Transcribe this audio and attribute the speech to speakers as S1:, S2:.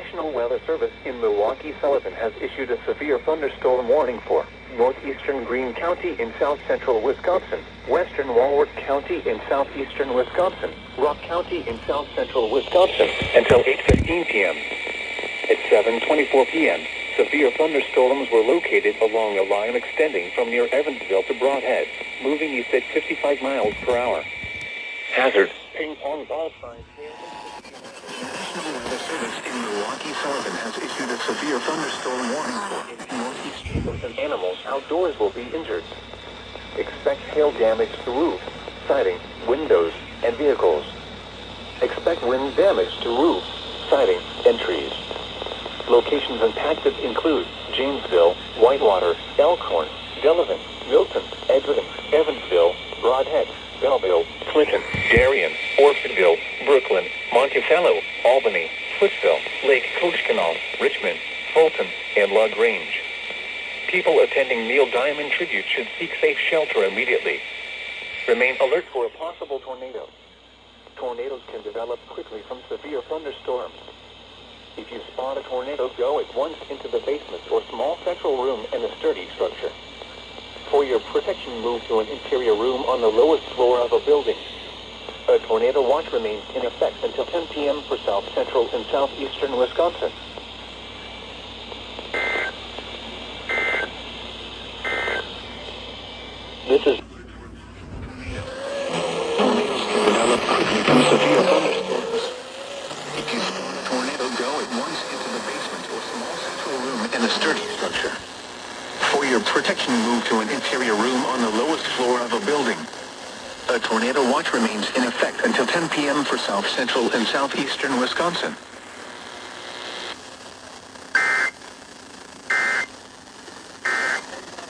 S1: National Weather Service in Milwaukee Sullivan has issued a severe thunderstorm warning for northeastern Green County in south central Wisconsin, western Walworth County in southeastern Wisconsin, Rock County in south central Wisconsin until 8.15 p.m. At 7.24 p.m., severe thunderstorms were located along a line extending from near Evansville to Brodhead, moving east at 55 miles per hour. Hazard. Ping pong ball signs. National Weather Service in Milwaukee Issued a severe thunderstorm warning for northeast animals outdoors will be injured. Expect hail damage to roofs, siding, windows, and vehicles. Expect wind damage to roofs, siding, and trees. Locations impacted include Janesville, Whitewater, Elkhorn, Delavan, Milton, Edgerton, Evansville, Brodhead, Belleville, Clinton, Darien, Orfordville, Brooklyn, Monticello, Albany, Footville, Lake Koshkonong, Richmond, Fulton, and La Grange. People attending Neil Diamond tribute should seek safe shelter immediately. Remain alert for a possible tornado. Tornadoes can develop quickly from severe thunderstorms. If you spot a tornado, go at once into the basement or small central room in a sturdy structure. For your protection, move to an interior room on the lowest floor of a building. A tornado watch remains in effect until 10 p.m. for south central and southeastern Wisconsin. This is tornadoes can develop quickly thunderstorms. If you tornado, go at once into the basement or small central room in a sturdy structure. For your protection, move to an interior room on the lowest floor of a building. A tornado watch remains in effect until 10 p.m. for south central and southeastern Wisconsin.